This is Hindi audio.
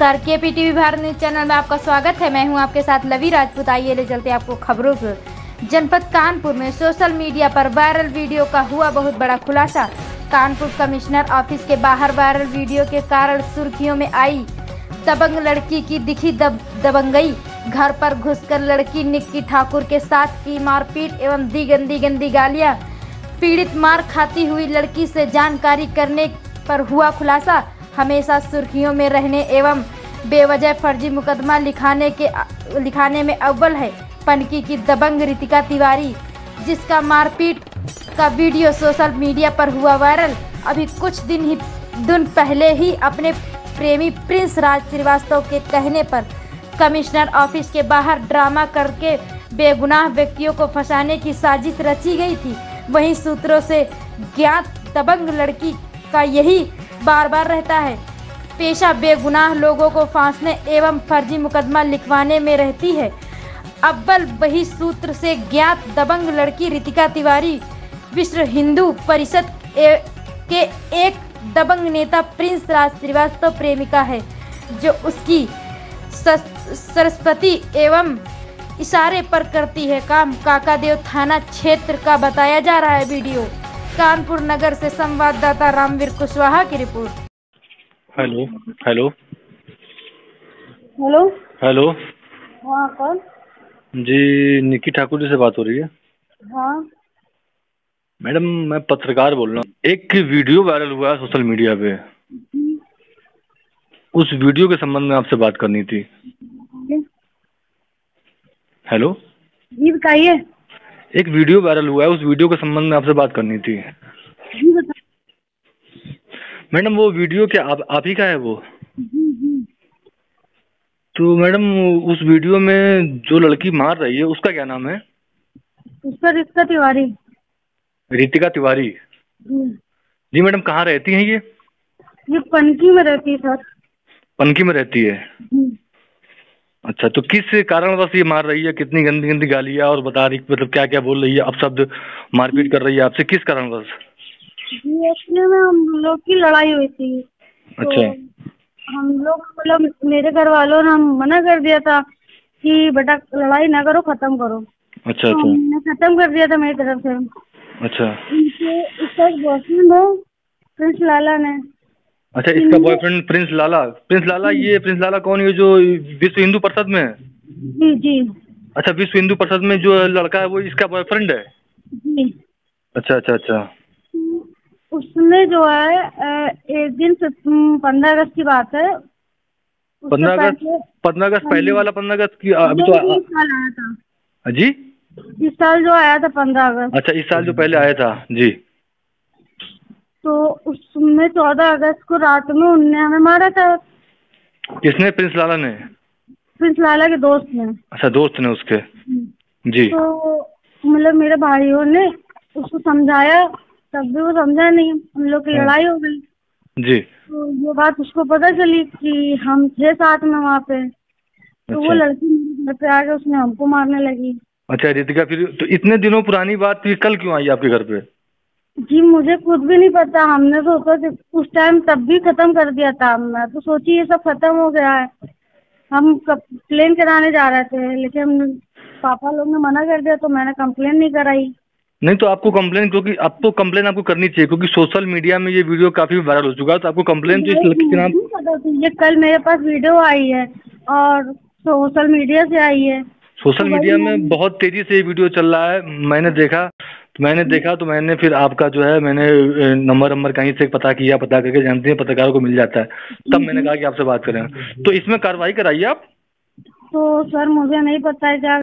नमस्कार K P TV Bharat news channel में आपका स्वागत है। मैं हूँ आपके साथ लवी राजपूत। आइए ले चलते आपको खबरों पर। जनपद कानपुर में सोशल मीडिया पर वायरल वीडियो का हुआ बहुत बड़ा खुलासा। कानपुर कमिश्नर ऑफ़िस के बाहर वायरल वीडियो के कारण सुर्खियों में आई। दबंग लड़की की दिखी दब, दबंगई। घर पर घुसकर लड़की निक्की ठाकुर के साथ की मारपीट एवं दी गंदी गंदी गालियाँ। पीड़ित मार खाती हुई लड़की से जानकारी करने पर हुआ खुलासा। हमेशा सुर्खियों में रहने एवं बेवजह फर्जी मुकदमा लिखाने के, लिखाने में अव्वल है। पनकी की दबंग रितिका तिवारी, जिसका मारपीट का वीडियो सोशल मीडिया पर हुआ वायरल। अभी कुछ दिन ही, दिन पहले ही अपने प्रेमी प्रिंस राज श्रीवास्तव के कहने पर कमिश्नर ऑफ़िस के बाहर ड्रामा करके बेगुनाह व्यक्तियों को फंसाने की साजिश रची गई थी। वहीं सूत्रों से ज्ञात दबंग लड़की का यही बार बार रहता है। पेशा बेगुनाह लोगों को फांसने एवं फर्जी मुकदमा लिखवाने में रहती है। अब्बल बही सूत्र से ज्ञात दबंग लड़की रितिका तिवारी, विश्व हिंदू परिषद के एक दबंग नेता प्रिंस राज श्रीवास्तव प्रेमिका है, जो उसकी सरस्वती एवं इशारे पर करती है काम। काकादेव थाना क्षेत्र का बताया जा रहा है वीडियो। कानपुर नगर से संवाददाता रामवीर कुशवाहा की report. Hello hello. Hello. Hello. हाँ कौन? जी निकी ठाकुर जी से बात हो रही है। हाँ। मैडम मैं पत्रकार बोल रहा हूँ। एक वीडियो वायरल हुआ है सोशल मीडिया पे। उस वीडियो के संबंध में आपसे बात करनी थी। हेलो। जी बताइए। एक वीडियो वायरल हुआ है उस वीडियो के संबंध में आपसे बात करनी थी। मैडम वो वीडियो क्या आप आप ही का है वो? जी जी। तो मैडम उस वीडियो में जो लड़की मार रही है उसका क्या नाम है? उसका रिश्ता तिवारी। रितिका तिवारी? जी। जी मैडम कहाँ रहती हैं ये? ये पनकी में रहती है सर। पनकी में रहती है। अच्छा तो किस कारणवश ये मार रही है? कितनी गंदी गंदी गालियाँ और बता रही मतलब क्या क्या बोल रही है अब शब्द मारपीट कर रही है आपसे? किस कारणवश? जी एक्चुअली में हम लोग की लड़ाई हुई थी। अच्छा तो अच्छा। हम लोग मतलब मेरे घर वालों ने हम मना कर दिया था कि बेटा लड़ाई ना करो खत्म करो। अच्छा तो अच्छा। खत्म कर दिया था मेरी तरफ़ से। अच्छा। इनके एक बॉयफ्रेंड है प्रिंस लाला ने। अच्छा इसका boyfriend Prince Lala Prince Lala ये प्रिंस लाला कौन है? जो विश्व हिंदू परिषद में? है जी जी। अच्छा विश्व हिंदू परिषद में जो लड़का है वो इसका बॉयफ्रेंड है? जी। अच्छा अच्छा अच्छा। उसने जो है एक दिन पंद्रह अगस्त की बात है। पंद्रह अगस्त? पंद्रह अगस्त पहले वाला पंद्रह अगस्त की अभी तो आ- साल आया था। जी? इस साल जो आया था पंद्रह अगस्त। अच्छा इस साल जो पहले आया था जी। तो उसमें चौदह अगस्त को रात में उनने हमें मारा था। किसने? प्रिंस लाला ने? प्रिंस लाला के दोस्त ने। अच्छा दोस्त ने उसके। जी। तो मतलब मेरे भाइयों ने उसको समझाया तब भी वो समझा नहीं। हम लोग की हाँ। लड़ाई हो गई। जी। तो ये बात उसको पता चली कि हम थे साथ में वहाँ पे। तो अच्छा। वो। लड़की घर पे आ गई उसने हमको मारने लगी। अच्छा रितिका फिर तो इतने दिनों पुरानी बात थी कल क्यों आई आपके घर पे? जी मुझे खुद भी नहीं पता। हमने तो उस टाइम तब भी खत्म कर दिया था। हमने तो सोची ये सब खत्म हो गया है। हम कंप्लेन कराने जा रहे थे लेकिन हमने पापा लोग ने मना कर दिया तो मैंने कंप्लेन नहीं कराई। नहीं तो आपको कंप्लेन क्योंकि अब तो कंप्लेन आपको करनी चाहिए क्योंकि सोशल मीडिया में ये वीडियो काफ़ी वायरल हो चुका है तो आपको कंप्लेन तो इस लड़की के नाम। ये कल मेरे पास वीडियो आई है और सोशल मीडिया से आई है। सोशल मीडिया में बहुत तेज़ी से ये वीडियो चल रहा है। मैंने देखा तो मैंने देखा तो मैंने फिर आपका जो है, मैंने नंबर नंबर कहीं से पता किया, पता करके जानते हैं, पत्रकारों को मिल जाता है। तब मैंने कहा कि आपसे बात करें। तो इसमें कार्रवाई कराइए आप। तो सर, मुझे नहीं पता है क्या